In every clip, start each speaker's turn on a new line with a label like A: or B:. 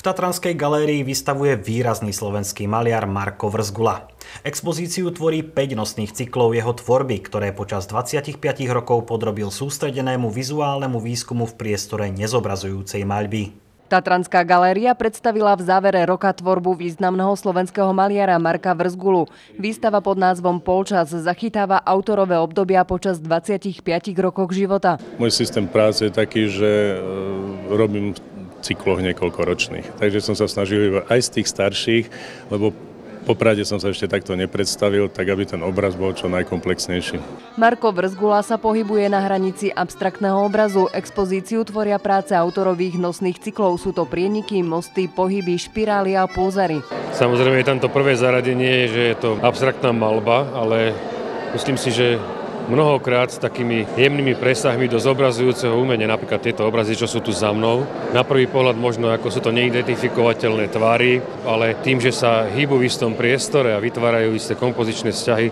A: V Tatranskej galérii vystavuje výrazný slovenský maliar Marko Vrzgula. Expozíciu tvorí 5 nosných cyklov jeho tvorby, ktoré počas 25 rokov podrobil sústredenému vizuálnemu výskumu v priestore nezobrazujúcej maľby.
B: Tatranská galéria predstavila v závere roka tvorbu významného slovenského maliara Marka Vrzgulu. Výstava pod názvom Polčas zachytáva autorové obdobia počas 25 rokov života.
C: Môj systém práce je taký, že e, robím cykloch niekoľkoročných. Takže som sa snažil aj z tých starších, lebo Poprade som sa ešte takto nepredstavil, tak aby ten obraz bol čo najkomplexnejší.
B: Marko Vrzgula sa pohybuje na hranici abstraktného obrazu. Expozíciu tvoria práce autorových nosných cyklov. Sú to prieniky, mosty, pohyby, špirály a pulzary.
D: Samozrejme je tam to prvé zaradenie, že je to abstraktná malba, ale myslím si, že mnohokrát s takými jemnými presahmi do zobrazujúceho umenia, napríklad tieto obrazy, čo sú tu za mnou. Na prvý pohľad možno ako sú to neidentifikovateľné tvary, ale tým, že sa hýbu v istom priestore a vytvárajú isté kompozičné vzťahy,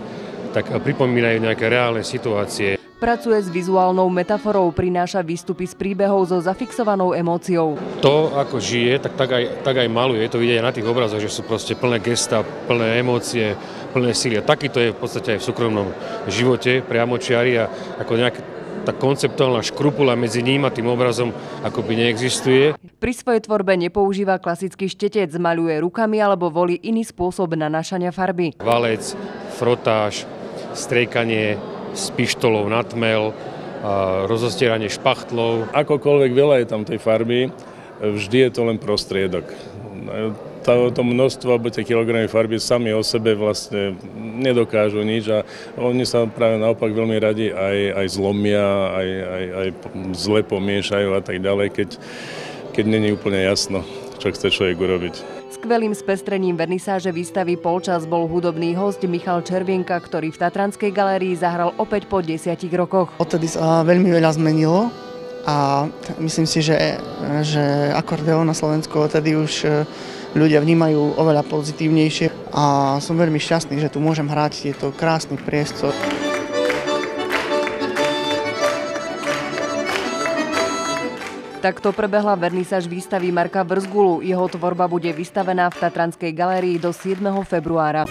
D: tak pripomínajú nejaké reálne situácie.
B: Pracuje s vizuálnou metaforou, prináša výstupy z príbehov so zafixovanou emóciou.
D: To, ako žije, tak, tak, aj, tak aj maluje. Je to vidieť aj na tých obrazoch, že sú proste plné gesta, plné emócie, plné síly. A takýto je v podstate aj v súkromnom živote priamočiari a ako nejak tá konceptuálna škrupula medzi ním a tým obrazom akoby neexistuje.
B: Pri svojej tvorbe nepoužíva klasický štetec, zmaľuje rukami alebo volí iný spôsob nanášania farby.
D: Valec, frotáž, striekanie, s pištolou na tmel, rozostieranie špachtlov.
C: Akokoľvek veľa je tam tej farby, vždy je to len prostriedok. To, to množstvo alebo tie kilogramy farby sami o sebe vlastne nedokážu nič a oni sa práve naopak veľmi radi aj, aj zlomia, aj, aj, aj zle pomiešajú a tak ďalej, keď, keď není úplne jasno, čo chce človek urobiť.
B: Skvelým spestrením vernisáže výstavy Polčas bol hudobný host Michal Červienka, ktorý v Tatranskej galérii zahral opäť po desiatich rokoch.
E: Odtedy sa veľmi veľa zmenilo a myslím si, že, že akordeón na Slovensku odtedy už e, ľudia vnímajú oveľa pozitívnejšie a som veľmi šťastný, že tu môžem hrať tieto krásny priestor.
B: Takto prebehla vernisáž výstavy Marka Vrzgulu. Jeho tvorba bude vystavená v Tatranskej galérii do 7. februára.